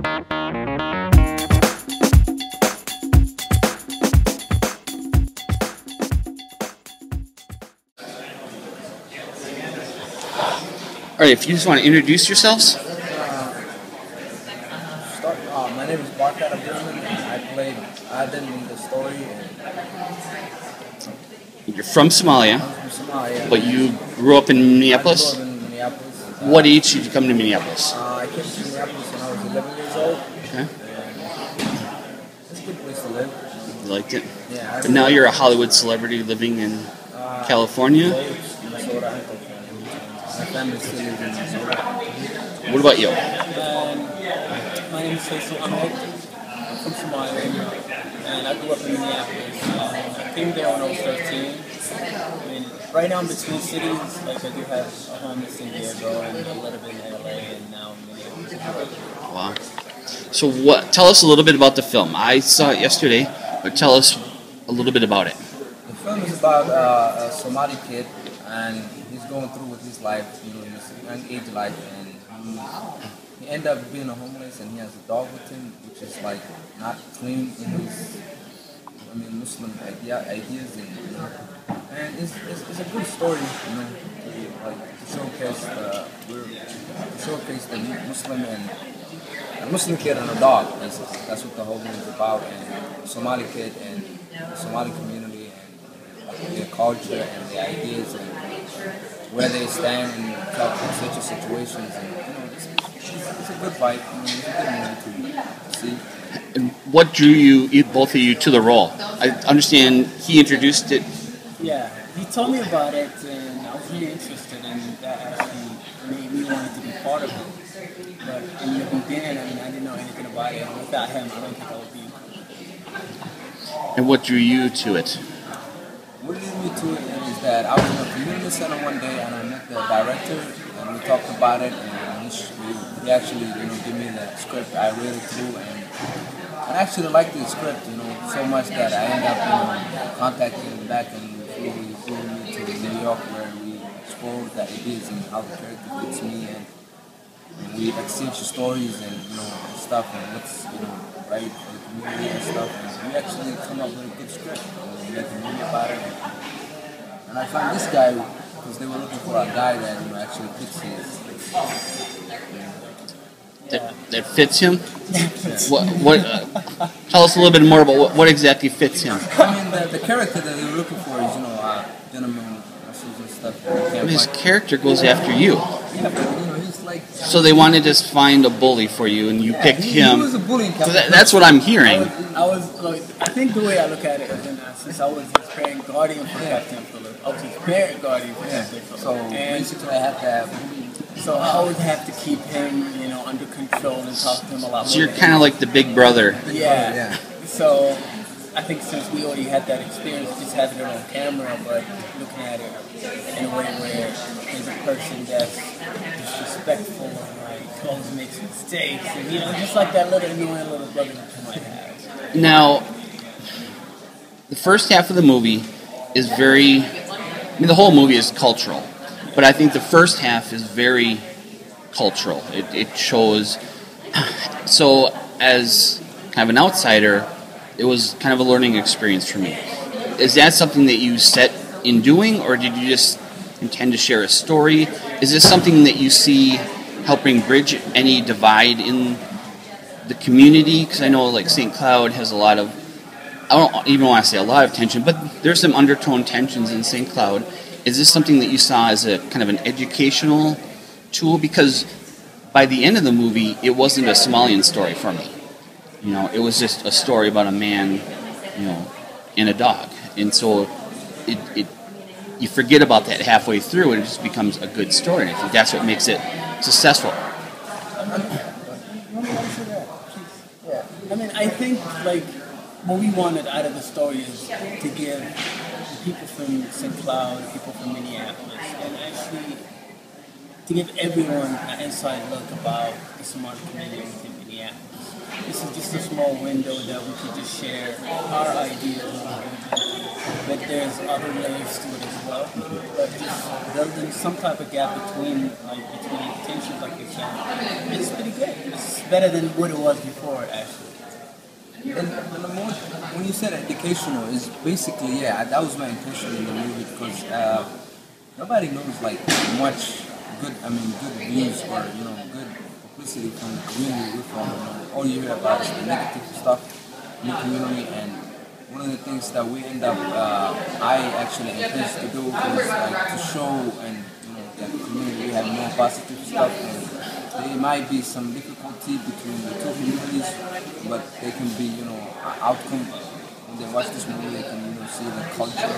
All right, if you just want to introduce yourselves. Start, uh, my name is Barkhad Abdirahman, and I played Aden in the story. And You're from Somalia, from Somalia. but you grew up in Minneapolis. up in Minneapolis. Uh, What age did you come to Minneapolis? Uh, I came to Minneapolis when I was 11 years old. Okay. It's a good place to live. You liked it. Yeah. But now you're a Hollywood celebrity living in uh, California. Minnesota, and California. My family still lives in Minnesota. What about you? Um, my name is Faysal Ahmed. I'm from Somalia, and I grew up in Minneapolis. Um, I came there when I was 13. I mean, right now I'm between cities. Like I do have a home in San Diego and a little bit in LA, and now Minneapolis. Wow. So what? Tell us a little bit about the film. I saw it yesterday, but tell us a little bit about it. The film is about uh, a Somali kid, and he's going through with his life, you know, his young age life, and he, he end up being a homeless, and he has a dog with him, which is like not clean in his, I mean, Muslim idea, ideas, and you know, and it's, it's, it's a good story, you know, to, like to showcase the to showcase the Muslim and a Muslim kid and a dog. Basically, that's what the whole movie is about, and Somali kid and the Somali community and their culture and their ideas and where they stand in such a situations. And you know, it's, it's, it's a good fight. I mean, it's a good movie to see. And what drew you, you- both of you, to the role? I understand he introduced it. Yeah, he told me about it, part of it. But in the beginning, I mean, I didn't know anything about it, and without him, I don't think I would be And what drew you to it? What led me to it is that I was in a community center one day and I met the director and we talked about it and he, actually you know gave me the script. I read it through and I actually liked the script you know so much that I ended up you know contacting him back and he flew, me to New York where we explored the ideas and how the character fits me and, and we exchange stories and you know stuff and what's you know right the community and stuff and we actually come up with a good script and we made the movie about it and I found this guy because they were looking for a guy that you know actually fits his That, that fits him? What? What? Uh, tell us a little bit more about what, what exactly fits him. I mean the, the character that they're looking for is you know uh, gentleman muscles and stuff His character goes after you. yeah but you know he's like So they wanted to find a bully for you, and you yeah, picked he, him. he was a bullying So that, that's what I'm I hearing. was, I was like, I think the way I look at it is, uh, since I was his parent guardian for Captain Philip, I was his parent guardian for yeah. Captain Philip. so and basically I have to have so I always have to keep him, you know, under control and talk to him a lot So you're kind of like the big brother. yeah. yeah So I think since we already had that experience, just having it on camera, but looking at it in a way where there's a person that's disrespectful and like always makes mistakes, and you know, just like that little annoying little brother that you might have. Now, the first half of the movie is very. I mean, the whole movie is cultural, but I think the first half is very cultural. It, it shows. So, as kind of an outsider, it was kind of a learning experience for me. Is that something that you set in doing, or did you just intend to share a story? Is this something that you see helping bridge any divide in the community? Because I know like St. Cloud has a lot of, I don't even want to say a lot of tension, but there's some undertone tensions in St. Cloud. Is this something that you saw as a kind of an educational tool? Because by the end of the movie, it wasn't a Somalian story for me. You know, it was just a story about a man, you know, and a dog. And so it, it you forget about that halfway through and it just becomes a good story. And I think that's what makes it successful. I mean, I think like what we wanted out of the story is to give people from St. Cloud, people from Minneapolis, and actually to give everyone an inside look about the Somali community within Minneapolis. This is just a small window that we could just share our ideas but there's other layers to it as well. But just building some type of gap between like between tensions, like you're it's pretty good. It's better than what it was before, actually. And, the more, when you said educational, is basically yeah, that was my intention in the movie because uh, nobody knows like much good. I mean, good views or you know good publicity from the community from. All you hear about is the negative stuff in the community, and one of the things that we end up, uh, I actually intend to do is like to show and you know that community we have more positive stuff. And, there might be some difficulty between the two communities, but they can be, you know, outcome. When they watch this movie, they can, you know, see the culture.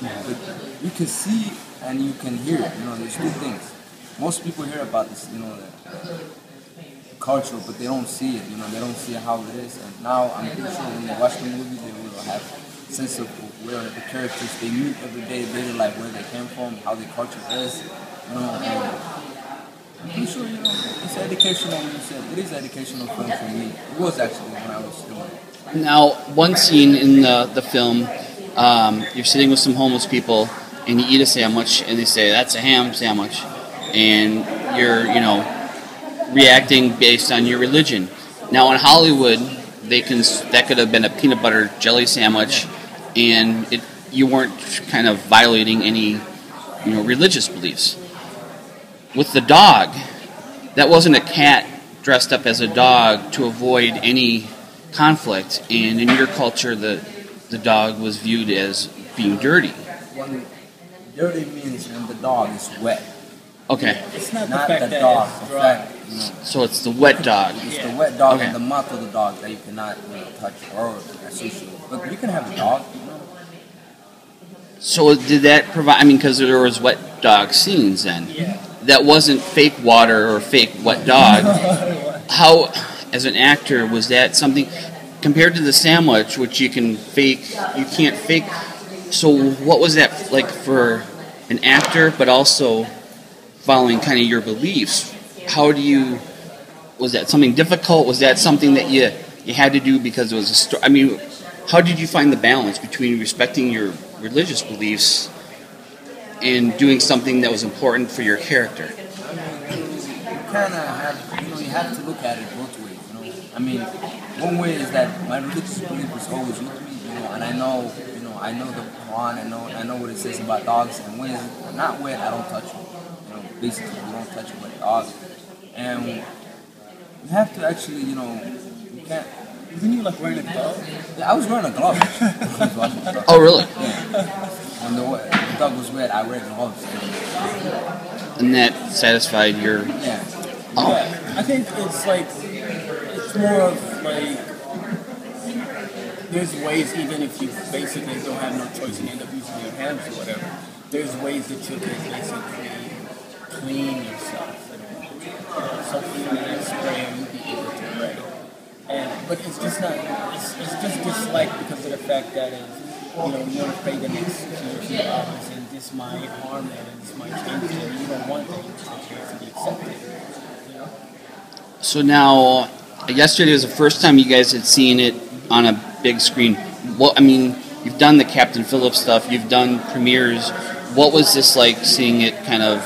But you can see and you can hear. You know, there's two things. Most people hear about this, you know, the culture, but they don't see it. You know, they don't see how it is. And now I'm pretty sure when they watch the movie, they will have sense of where the characters they meet every day, daily life, where they came from, how their culture is. You know. And, I'm sure you know it's educational. You said it is educational film for me. It was actually when I was doing. Now, one scene in the the film, um, you're sitting with some homeless people, and you eat a sandwich, and they say that's a ham sandwich, and you're you know reacting based on your religion. Now, in Hollywood, they can that could have been a peanut butter jelly sandwich, and it you weren't kind of violating any you know religious beliefs with the dog, that wasn't a cat dressed up as a dog to avoid any conflict. And in your culture, the the dog was viewed as being dirty. When dirty means when the dog is wet. Okay. It's not, Not the fact the that dog. it's The dry. fact, you know, So it's the wet dog. it's Yeah. the wet dog Okay. and the mouth of the dog that you cannot you know, touch or associate. But you can have a dog. You know. So did that provide? I mean, because there was wet dog scenes then. Yeah. That wasn't fake water or fake wet dog. How, as an actor, was that something compared to the sandwich, which you can fake? You can't fake. So what was that like for an actor, but also following kind of your beliefs? How do you? Was that something difficult? Was that something that you you had to do because it was a story? I mean, how did you find the balance between respecting your religious beliefs and doing something that was important for your character? You kind of have, you know, you have to look at it both ways, you know. I mean, one way is that my religious belief is always with me, you know, and I know, you know, I know the Quran, I know, I know what it says about dogs, and when it's not wet, I don't touch them. Basically, you don't touch wet dog, and you have to actually, you know, you can't. Isn't you like wearing a glove? Yeah, I was wearing a glove. actually, when I was watching the dog. Oh, really? Yeah. When the, the dog was wet, I wear gloves. And that satisfied your. Yeah. Oh, Yeah, I think it's like it's more of like there's ways even if you basically don't have no choice and end up using your hands or whatever. There's ways that you can basically clean yourself. And something that spray and you'll be able to pray. And but it's just not it's, it's just disliked because of the fact that it's, you know you want to pray the next few hours and this might harm it and this might change it. You don't want that to be accepted. You know? so now, uh, yesterday was the first time you guys had seen it on a big screen. Well, I mean, you've done the Captain Phillips stuff, you've done premieres. What was this like seeing it kind of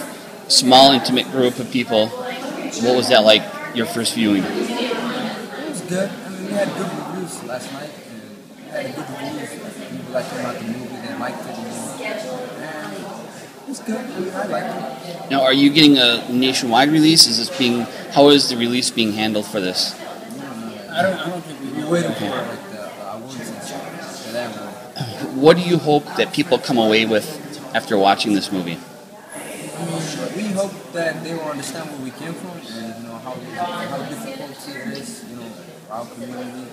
small, intimate group of people? What was that like, your first viewing? It was good. We had good reviews last night, and we had good reviews. People that came out the movie, they liked it. And it was good. I I it. Now, are you getting a nationwide release? Is this being, how is the release being handled for this? I don't, I don't think we We're waiting for like the, the awards and stuff. For that. What do you hope that people come away with after watching this movie? I mean, we hope that they will understand where we came from and you know how how difficult it is, you know, for our community.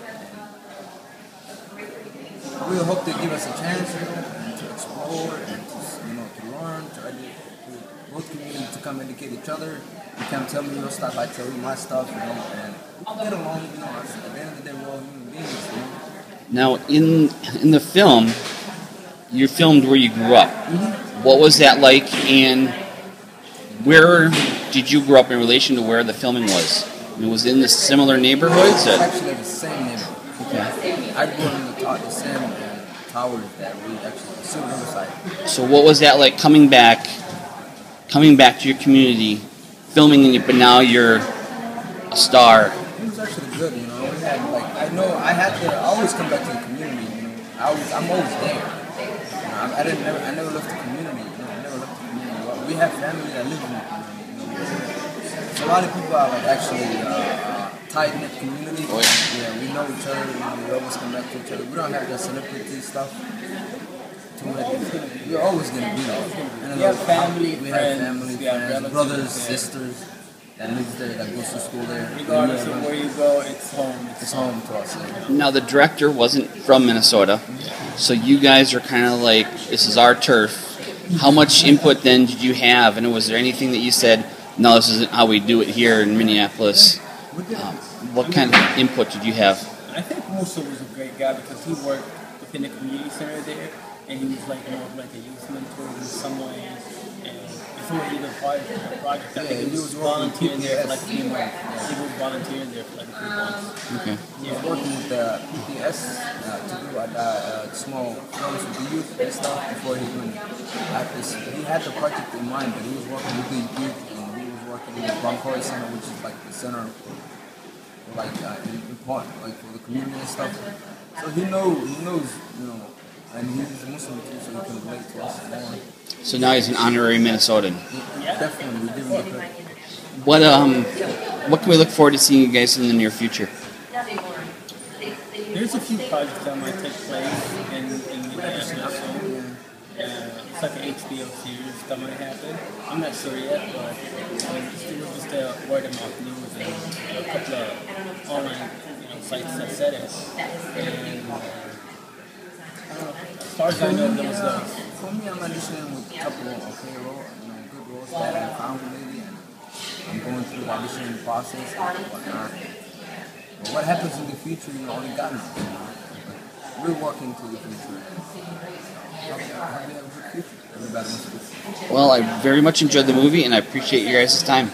We hope they give us a chance, you know, and to explore and to you know to learn, to, edu- to both communities to come educate each other. You can tell me your stuff, I tell you my stuff, you know, and we get along, you know. At the end of the day, we're all human beings, you know. Now, in in the film, you filmed where you grew up. Mm-hmm. What was that like, and where did you grow up in relation to where the filming was? I mean, was it in the similar neighborhoods? It's actually the same neighborhood. okay. I grew up in the top, the same uh, towers that we actually still Riverside. So what was that like coming back, coming back to your community, filming in it, but now you're a star? It was actually good, you know. We had like I know I had to always come back to the community, you know. I always I'm always there. You know, I, I didn't never I never left the community, you know. I never left the community. We have family that live in the community. You know. So a lot of people are like actually uh, tight knit community. Oh, yeah. we know each other. You know, we always come back to each other. We don't have that celebrity stuff. To it. We're always gonna be there. And We have family, we friends, have family, we have friends, relatives, brothers, yeah. sisters that lives there, that goes to school there. Regardless of where you go, it's home. It's It's home to us. Yeah. Now the director wasn't from Minnesota, so you guys are kind of like this is our turf. How much input then did you have, and was there anything that you said, no, this isn't how we do it here in Minneapolis? Um, what kind of input did you have? I think Musa was a great guy because he worked within the community center there, and he was like more like a youth mentor in some ways. And before he even part of the project, I think he was was volunteering there for like a few months. He was volunteering there for like a few months. Okay. He was working with the PPS uh, to do uh, uh, small films with the youth and stuff before he even had this. He had the project in mind, but he was working with the youth and he was working in the Brian Coyle Center, which is like the center for like uh, in, in part, like for the community and stuff. So he knows, he knows, you know, and he's a Muslim too, so he can relate to us more. So now he's an honorary Minnesotan. Yeah, Definitely, we give him the credit. What um, what can we look forward to seeing you guys in the near future? There's a few projects that might take place in, in Minneapolis soon. It's like an HBO series that might happen. I'm not sure yet, but um, it's still just a word of mouth news and a couple of online you know, sites that said it. And uh, I don't know, as far as I know, those those. For me, I'm auditioning with a couple of okay roles, you know, good roles that I found lately, and I'm going through the auditioning process and whatnot. But what happens in the future, you know, only God knows. We're working to the future. Well, I very much enjoyed the movie, and I appreciate you guys' time.